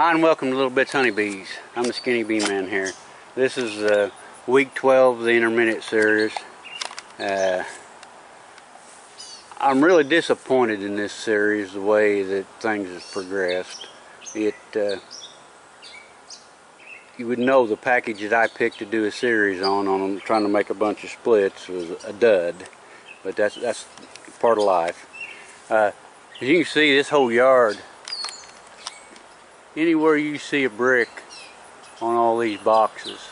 Hi and welcome to Little Bits Honeybees. I'm the Skinny Bee Man here. This is uh, week 12 of the intermittent series. Uh, I'm really disappointed in this series the way that things have progressed. It uh, you would know the package that I picked to do a series on on trying to make a bunch of splits was a dud, but that's that's part of life. Uh, as you can see, this whole yard anywhere you see a brick on all these boxes,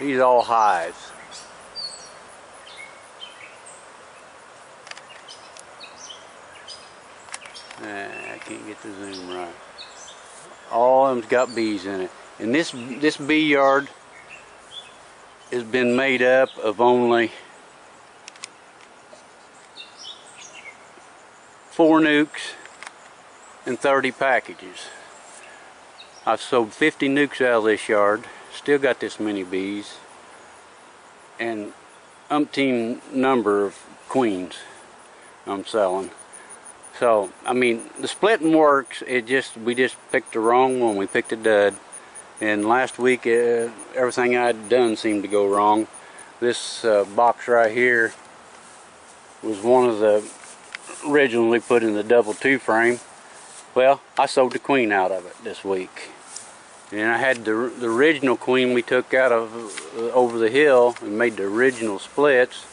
these all hives. I can't get the zoom right. All of them's got bees in it. And this this bee yard has been made up of only four nucs and 30 packages. I've sold 50 nucs out of this yard, still got this many bees, and umpteen number of queens I'm selling. So, I mean, the splitting works, it just, we just picked the wrong one, we picked a dud. And last week, uh, everything I'd done seemed to go wrong. This uh, box right here was one of the originally put in the double two frame well, I sold the queen out of it this week. And I had the, the original queen we took out of uh, over the hill and made the original splits.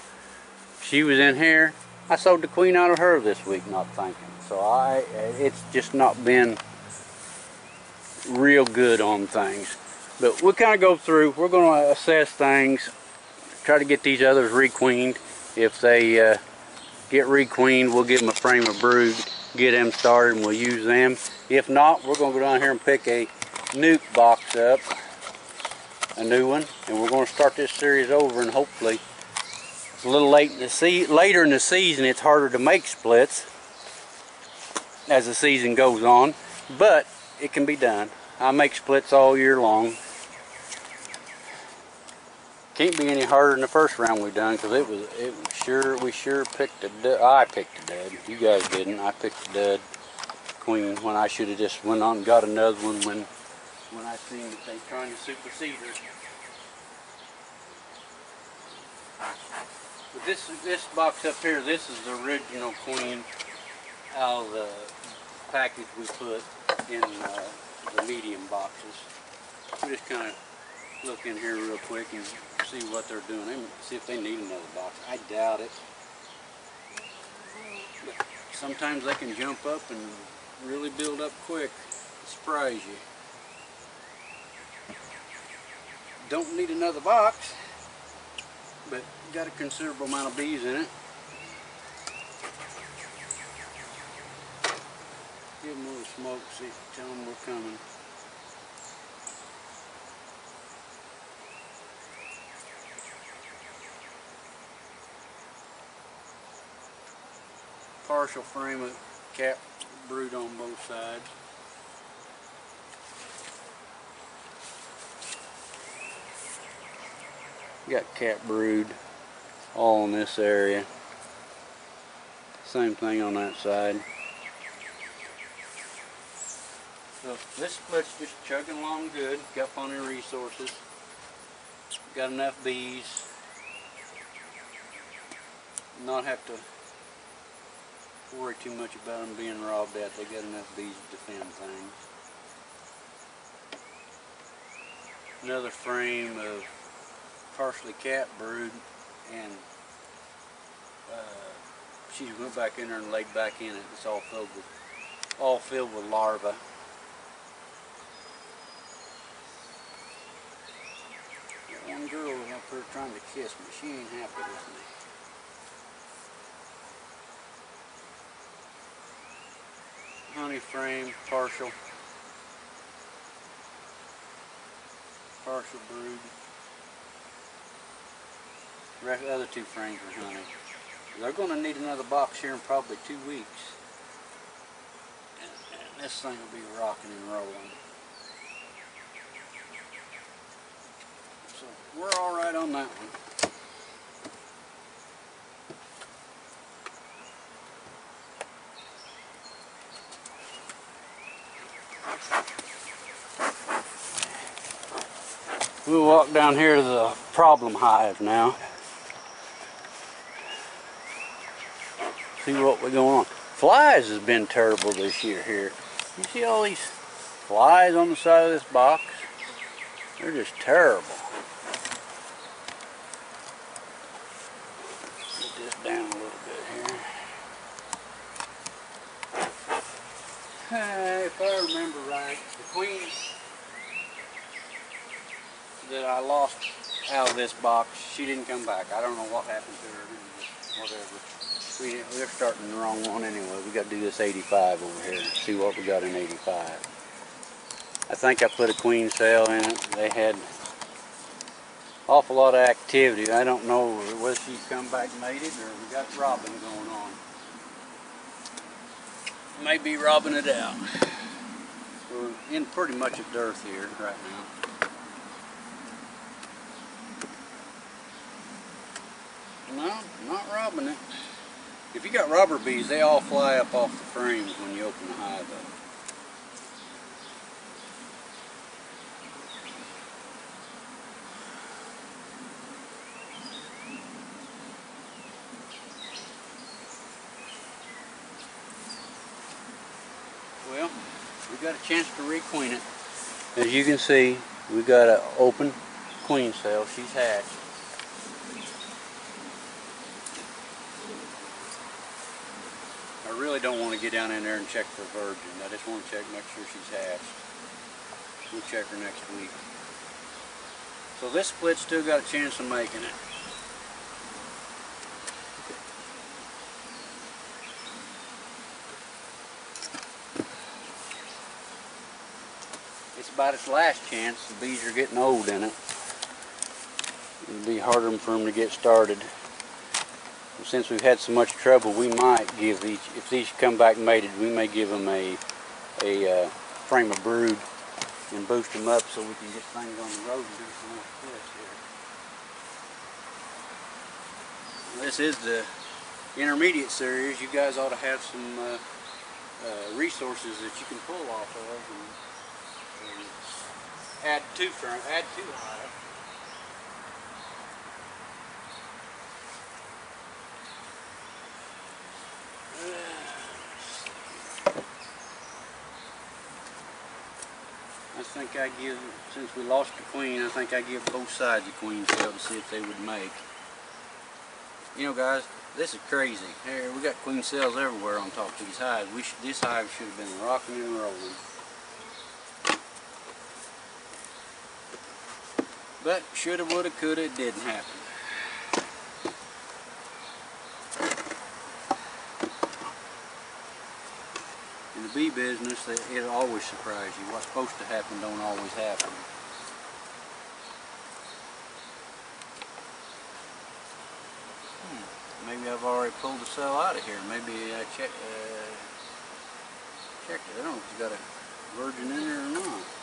She was in here. I sold the queen out of her this week, not thinking. So I, it's just not been real good on things. But we'll kind of go through. We're going to assess things, try to get these others requeened. If they uh, get requeened, we'll give them a frame of brood get them started and we'll use them. If not, we're going to go down here and pick a nuc box up, a new one, and we're going to start this series over and hopefully it's a little late in the se later in the season it's harder to make splits as the season goes on, but it can be done. I make splits all year long can't be any harder than the first round we done because it was it was sure we sure picked a dud. I picked a dud. You guys didn't. I picked a dud queen when I should have just went on and got another one when when I seen that they trying to supersede her. But this this box up here, this is the original queen out of the package we put in uh, the medium boxes. We just kind of look in here real quick and see what they're doing. They, see if they need another box. I doubt it. But sometimes they can jump up and really build up quick. Surprise you. Don't need another box, but got a considerable amount of bees in it. Give them a little smoke, see, tell them we're coming. Partial frame of cap brood on both sides. Got cap brood all in this area. Same thing on that side. So this split's just chugging along good. Got plenty of resources. Got enough bees. Not have to worry too much about them being robbed out. They got enough bees to defend things. Another frame of partially cap brood and uh, she went back in there and laid back in it. It's all filled with all filled with larvae. One girl up there trying to kiss me. She ain't happy with me. Honey frame, partial, partial brood. The other two frames are honey. They're going to need another box here in probably two weeks. And, and this thing will be rocking and rolling. So we're all right on that one. We'll walk down here to the problem hive now. See what we're going on. Flies has been terrible this year here. You see all these flies on the side of this box? They're just terrible. Get this down a little bit here. Uh, if I remember right, the queen that I lost out of this box, she didn't come back. I don't know what happened to her, whatever. We, we're starting the wrong one anyway. We got to do this 85 over here and see what we got in 85. I think I put a queen cell in it. They had awful lot of activity. I don't know whether she come back mated or we got robbing going on. Maybe robbing it out. We're in pretty much a dearth here right now. No, not robbing it. If you got robber bees, they all fly up off the frames when you open the hive up. Well, we got a chance to requeen it. As you can see, we got an open queen cell. She's hatched. I really don't want to get down in there and check for virgin. I just want to check, make sure she's hatched. We'll check her next week. So this split still got a chance of making it. It's about its last chance. The bees are getting old in it. It'll be harder for them to get started since we've had so much trouble, we might give each, if these come back mated, we may give them a, a uh, frame of brood and boost them up so we can get things on the road and do some more here. This is the intermediate series. You guys ought to have some uh, uh, resources that you can pull off of and, and add to add to think I give, since we lost the queen, I think I give both sides a queen cell to see if they would make. You know guys, this is crazy. Here, we got queen cells everywhere on top of these hives. We should, this hive should have been rocking and rolling. But shoulda, woulda, coulda, it didn't happen. Bee business, it'll always surprise you. What's supposed to happen don't always happen. Hmm. Maybe I've already pulled the cell out of here. Maybe I check, uh, checked it. I don't know if it's got a virgin in there or not.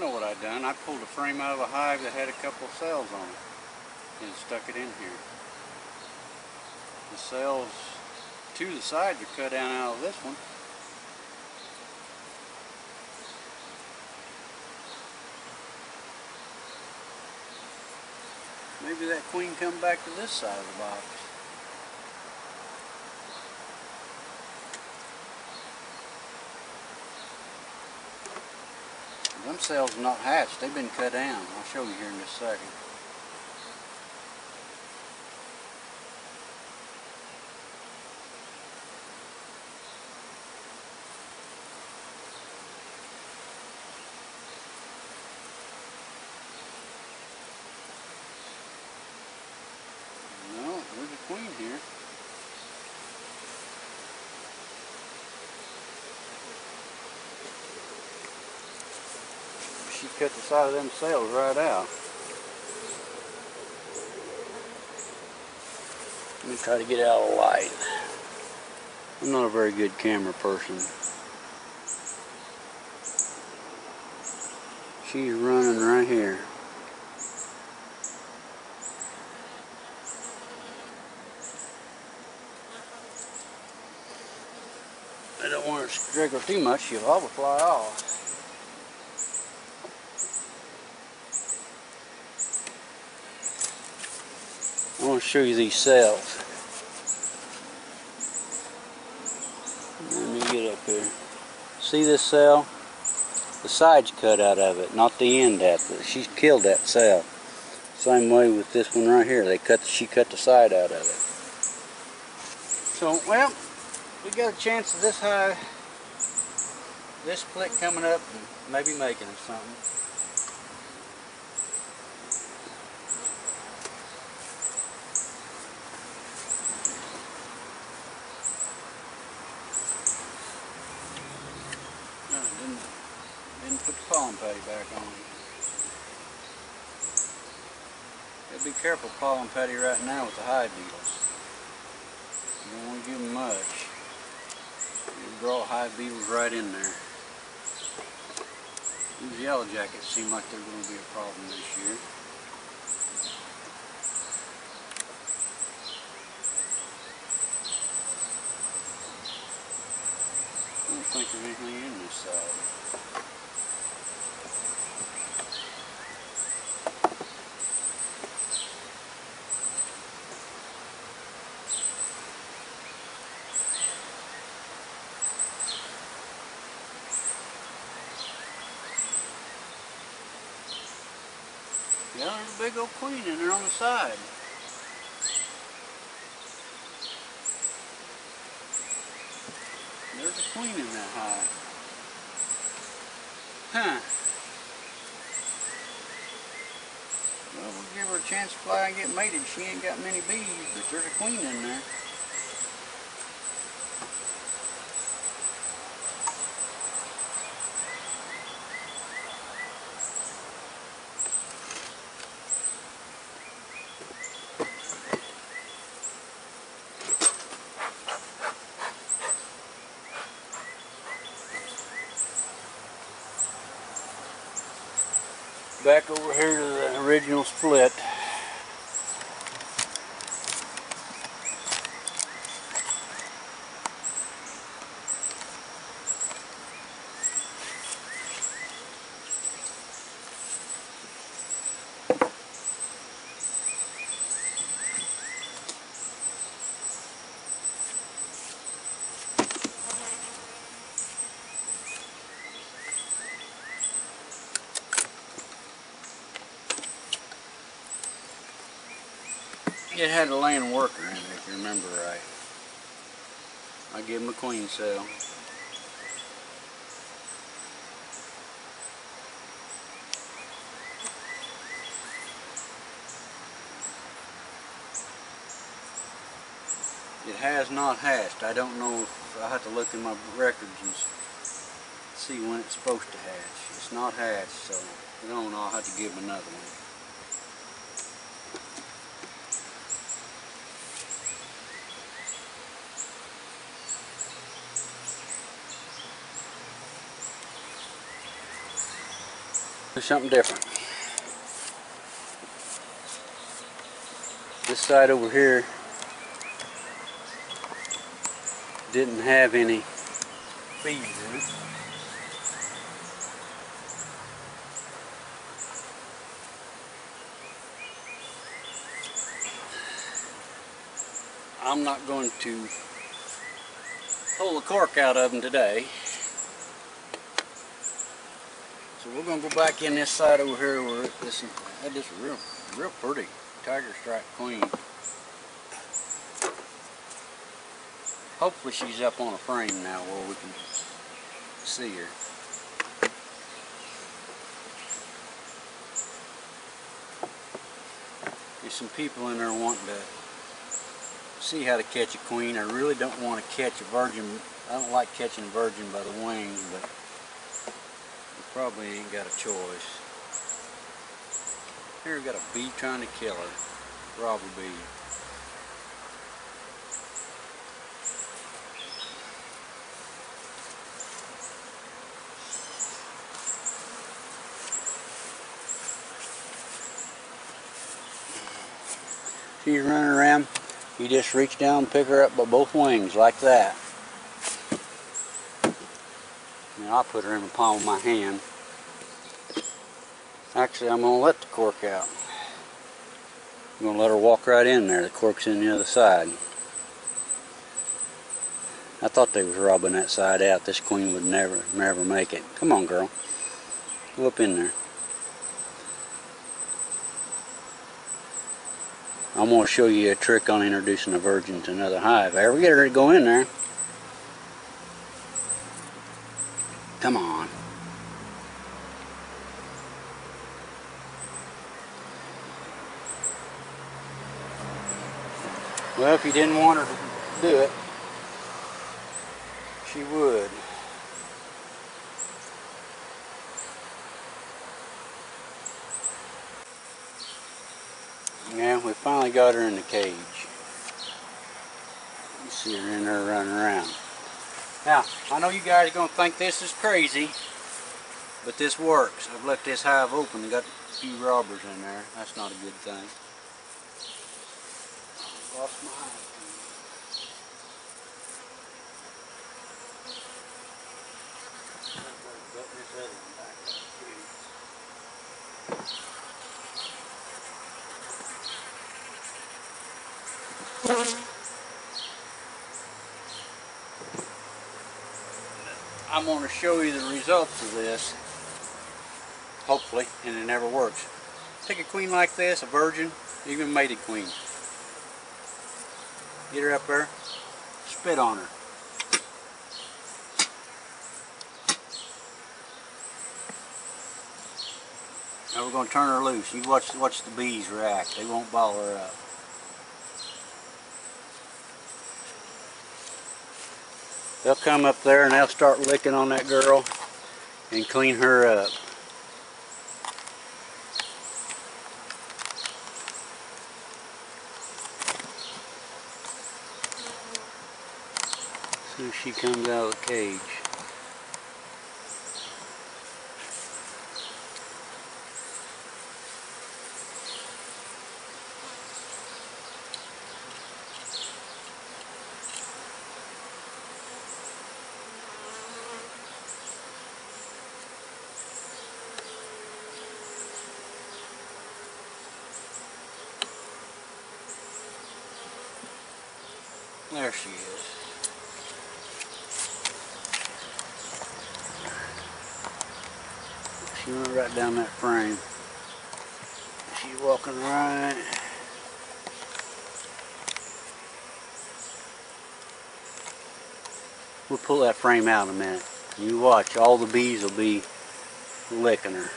Know what I done. I pulled a frame out of a hive that had a couple of cells on it and stuck it in here. The cells to the sides are cut down out of this one. Maybe that queen come back to this side of the box. Them cells are not hatched. They've been cut down. I'll show you here in just a second. No, there's a queen here. cut the side of them sails right out. Let me try to get out of the light. I'm not a very good camera person. She's running right here. I don't want to struggle too much, she'll fly off. I want to show you these cells. Let me get up here. See this cell? The side's cut out of it, not the end at it. She killed that cell. Same way with this one right here. They cut. She cut the side out of it. So, well, we got a chance of this high, this split coming up and maybe making us something. No, I didn't, didn't put the pollen back on. Gotta be careful pollen patty right now with the hive beetles. You don't want to give them much. You draw hive beetles right in there. These yellow jackets seem like they're going to be a problem this year. I don't think there's anything in this side. Yeah, there's a big old queen in there on the side. There's a queen in that hive. Huh. Well, we'll give her a chance to fly and get mated. She ain't got many bees, but there's a queen in there. Back over here to the original split. Worker in it, if you remember right. I give him a queen cell. It has not hatched. I don't know if I have to look in my records and see when it's supposed to hatch. It's not hatched, so I don't know. I'll have to give him another one. Do something different. This side over here didn't have any bees in it. I'm not going to pull the cork out of them today. We're gonna go back in this side over here where this that is real real pretty tiger stripe queen. Hopefully she's up on a frame now where we can see her. There's some people in there wanting to see how to catch a queen. I really don't want to catch a virgin. I don't like catching a virgin by the wings, but probably ain't got a choice. Here we got a bee trying to kill her. Robber bee. She's running around. You just reach down and pick her up by both wings like that. Now I'll put her in the palm of my hand. Actually, I'm going to let the cork out. I'm going to let her walk right in there. The cork's in the other side. I thought they was robbing that side out. This queen would never, never make it. Come on, girl. Go up in there. I'm going to show you a trick on introducing a virgin to another hive. There, we get her to go in there. Come on. Well, if you didn't want her to do it, she would. Yeah, we finally got her in the cage. You see her in there running around. Now, I know you guys are going to think this is crazy, but this works. I've left this hive open and got a few robbers in there. That's not a good thing. Lost my hive. Got this other one back up, too. I'm going to show you the results of this, hopefully, and it never works. Take a queen like this, a virgin, even mated queen. Get her up there, spit on her. Now we're going to turn her loose. You watch, watch the bees react. They won't ball her up. They'll come up there and they'll start licking on that girl and clean her up. As soon as she comes out of the cage. There she is. She went right down that frame. She's walking right. We'll pull that frame out in a minute. You watch, all the bees will be licking her.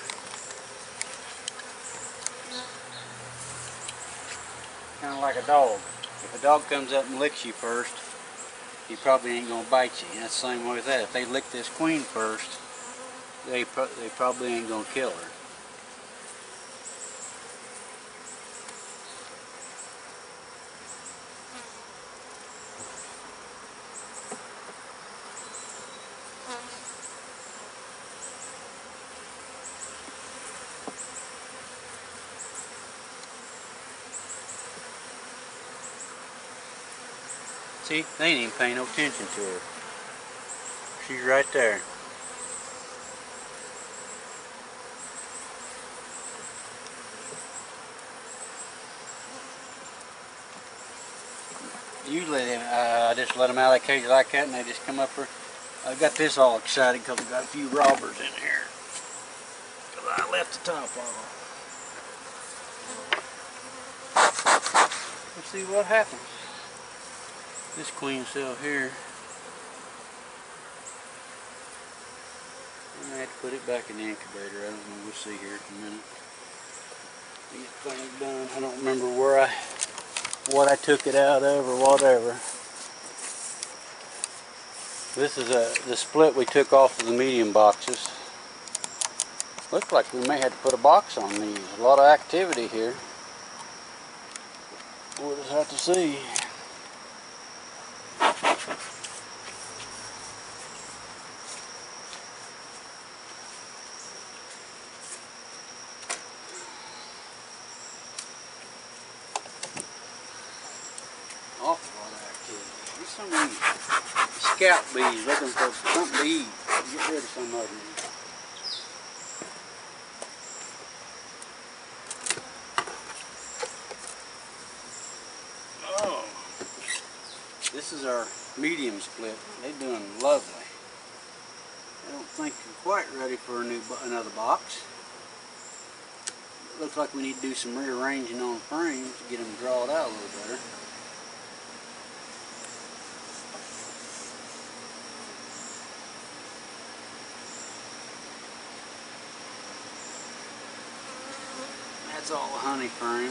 Kind of like a dog. If a dog comes up and licks you first, he probably ain't gonna bite you. That's the same way with that. If they lick this queen first, they pro they probably ain't gonna kill her. See, they ain't even paying no attention to her. She's right there. Usually they, uh, I just let them out of the cage like that and they just come up here. I got this all excited because I got a few robbers in here. Because I left the top off. Let's see what happens. This queen cell here. I may have to put it back in the incubator. I don't know. We'll see here in a minute. These things done. I don't remember where I, what I took it out of or whatever. This is a the split we took off of the medium boxes. Looks like we may have to put a box on these. A lot of activity here. We'll just have to see. Awful lot of activity. There's so many scout bees looking for something eat. Get rid of some of them. Oh, this is our medium split. They're doing lovely. I don't think they're quite ready for a new another box. Looks like we need to do some rearranging on frames to get them drawed out a little better. Honey frame.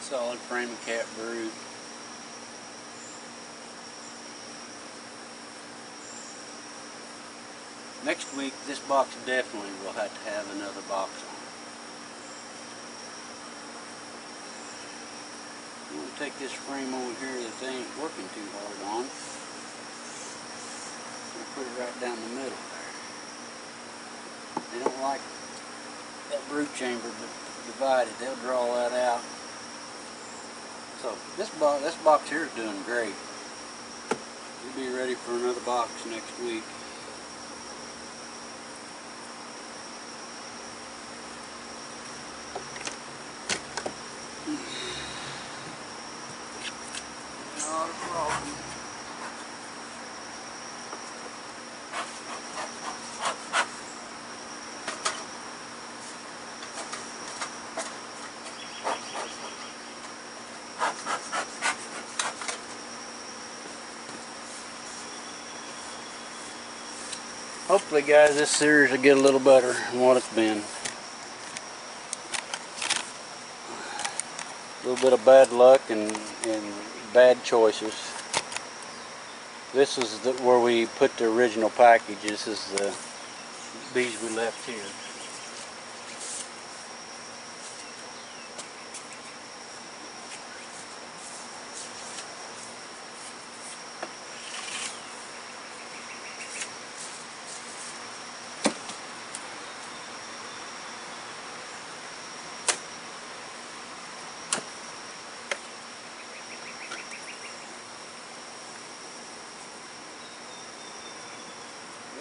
Solid frame of cap brood. Next week, this box definitely will have to have another box on it. I'm going to take this frame over here that they ain't working too hard on. And put it right down the middle there. They don't like that brood chamber di- divided. They'll draw that out. So this box, this box here is doing great. We'll be ready for another box next week. Hopefully guys this series will get a little better than what it's been. A little bit of bad luck and, and bad choices. This is the, where we put the original package. This is the bees we left here.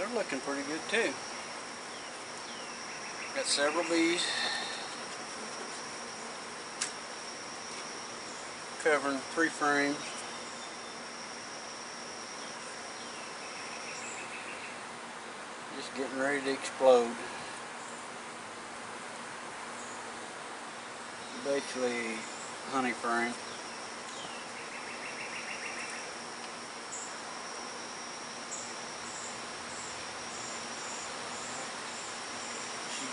They're looking pretty good too. Got several bees. Covering three frames. Just getting ready to explode. Basically honey frame.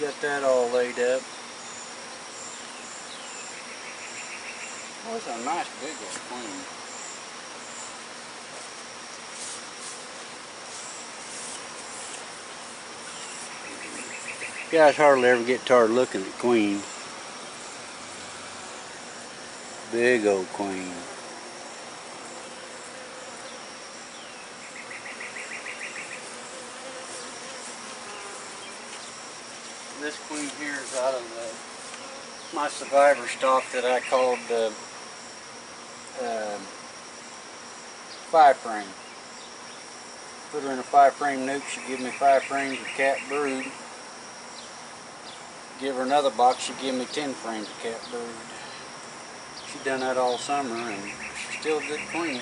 Got that all laid up. Oh, it's a nice big old queen. Guys hardly ever get tired looking at queens. Big old queen. This queen here is out of the, my survivor stock that I called uh, um, five frame. Put her in a five frame nuc. She give me five frames of cap brood. Give her another box. She give me ten frames of cap brood. She done that all summer, and she's still a good queen.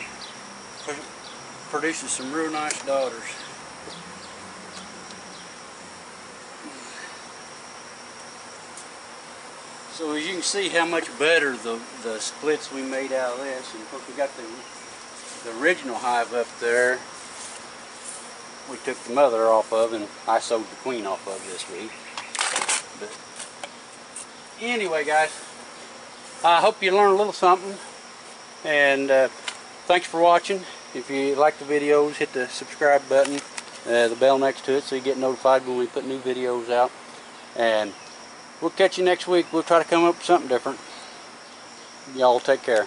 Produces some real nice daughters. So as you can see how much better the, the splits we made out of this. And of course we got the, the original hive up there. We took the mother off of and I sold the queen off of this week. But anyway guys, I hope you learned a little something. And uh, thanks for watching. If you like the videos, hit the subscribe button, uh, the bell next to it so you get notified when we put new videos out. And We'll catch you next week. We'll try to come up with something different. Y'all take care.